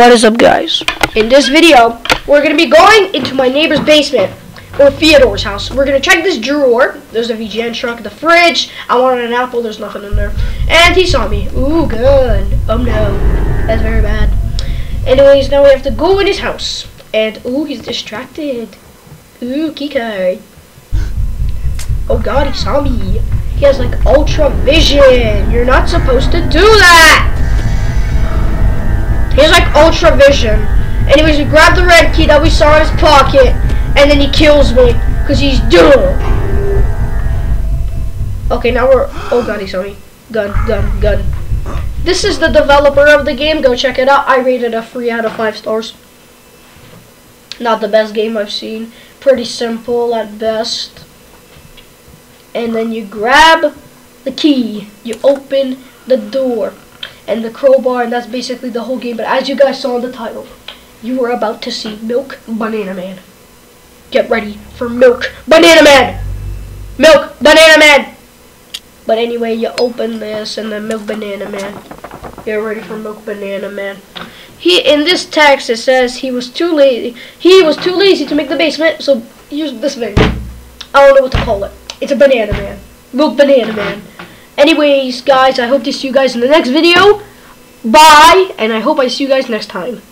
What is up guys? In this video, we're going to be going into my neighbor's basement, or Theodore's house. We're going to check this drawer. There's a VGN truck, the fridge. I wanted an apple, there's nothing in there. And he saw me. Ooh, good. Oh no, that's very bad. Anyways, now we have to go in his house. And, ooh, he's distracted. Ooh, keycard. Oh god, he saw me. He has like ultra vision. You're not supposed to do that. Ultra vision. Anyways, we grab the red key that we saw in his pocket, and then he kills me because he's dumb. Okay, now we're. Oh god, he saw me. Gun, gun, gun. This is the developer of the game. Go check it out. I rated a three out of five stars. Not the best game I've seen. Pretty simple at best. And then you grab the key. You open the door and the crowbar, and that's basically the whole game. But as you guys saw in the title, you are about to see Milk Banana Man. Get ready for Milk Banana Man! Milk Banana Man! But anyway, you open this, and then Milk Banana Man. Get ready for Milk Banana Man. He in this text it says he was too lazy. He was too lazy to make the basement, so use this thing. I don't know what to call it. It's a banana man. Milk Banana Man. Anyways, guys, I hope to see you guys in the next video. Bye, and I hope I see you guys next time.